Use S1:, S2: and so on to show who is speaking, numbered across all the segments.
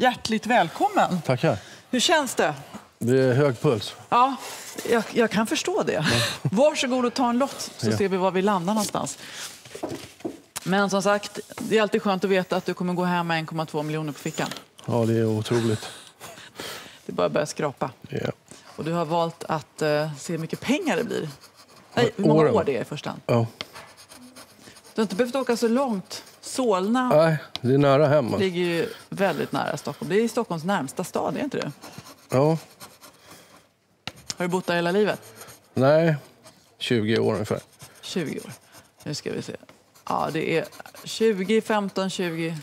S1: hjärtligt välkommen.
S2: Tackar.
S1: Hur känns det?
S2: Det är hög puls.
S1: Ja, jag, jag kan förstå det. Varsågod och ta en lott så
S2: Ja.
S1: ser vi var vi landar någonstans. Men som sagt, det är alltid skönt att veta att du kommer gå hem med 1,2 miljoner på fickan.
S2: Ja, det är otroligt.
S1: Det bara att börja skrapa.
S2: Ja.
S1: Och du har valt att eh, se hur mycket pengar det blir. Nej, hur många år det är i första hand.
S2: Ja.
S1: Du har inte behövt åka så långt. Solna
S2: Nej, det är nära hem.
S1: ligger ju väldigt nära Stockholm. Det är Stockholms närmsta stad, är inte det?
S2: Ja.
S1: Har du bott där hela livet?
S2: Nej, 20 år ungefär.
S1: 20 år. Nu ska vi se. Ja, det är 20, 15, 20.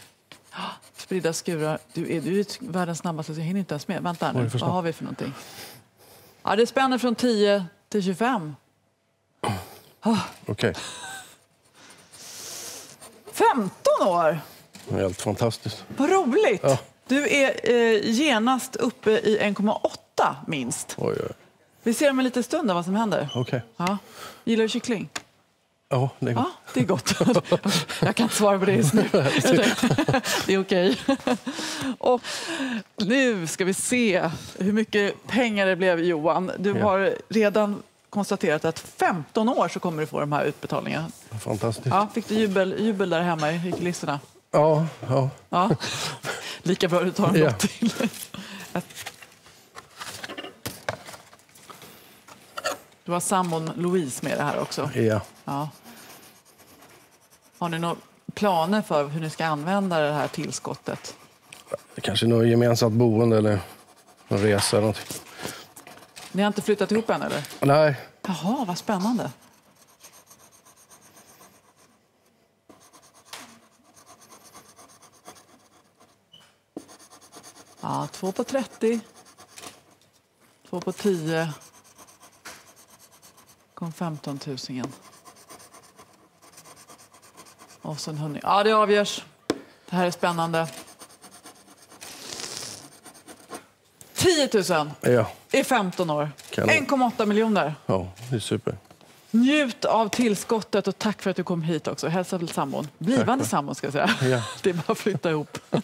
S1: Ah, Spridda skurar. Du är, du är världens snabbaste, så jag hinner inte ens med. Vänta nu. Vad har vi för någonting? Ja, det spänner från 10 till 25.
S2: Okej.
S1: 15 år!
S2: Helt fantastiskt.
S1: Vad roligt!
S2: Ja.
S1: Du är eh, genast uppe i 1,8 minst.
S2: Oj, oj.
S1: Vi ser om en liten stund vad som händer.
S2: Okej.
S1: Ja. Gillar du kyckling?
S2: Ja, det är
S1: Ja, det är gott. Jag kan inte svara på det just nu. Det är okej. Och nu ska vi se hur mycket pengar det blev, Johan. Du har redan konstaterat att 15 år så kommer du få de här utbetalningarna.
S2: fantastiskt.
S1: Ja, fick du jubel, jubel där hemma i kulisserna?
S2: Ja, ja.
S1: Ja. Lika bra du tar en
S2: Ja.
S1: till. Du har sambon Louise med det här också.
S2: ja.
S1: Ja. Har ni några planer för hur ni ska använda det här tillskottet?
S2: Kanske något gemensamt boende eller någon resa eller någonting.
S1: Ni har inte flyttat ihop än eller?
S2: Nej,
S1: Jaha, vad spännande. Ja, två på 30. Två på 10. kom 15 000 igen. Och så en hundring. Ja, det avgörs. Det här är spännande. 10 000
S2: ja.
S1: i 15 år.
S2: Kanon.
S1: 1,8 miljoner.
S2: Ja, det är super.
S1: Njut av tillskottet och tack för att du kom hit också. Hälsa till sambon. Blivande sambon ska jag säga.
S2: Ja.
S1: Det är bara att flytta ihop.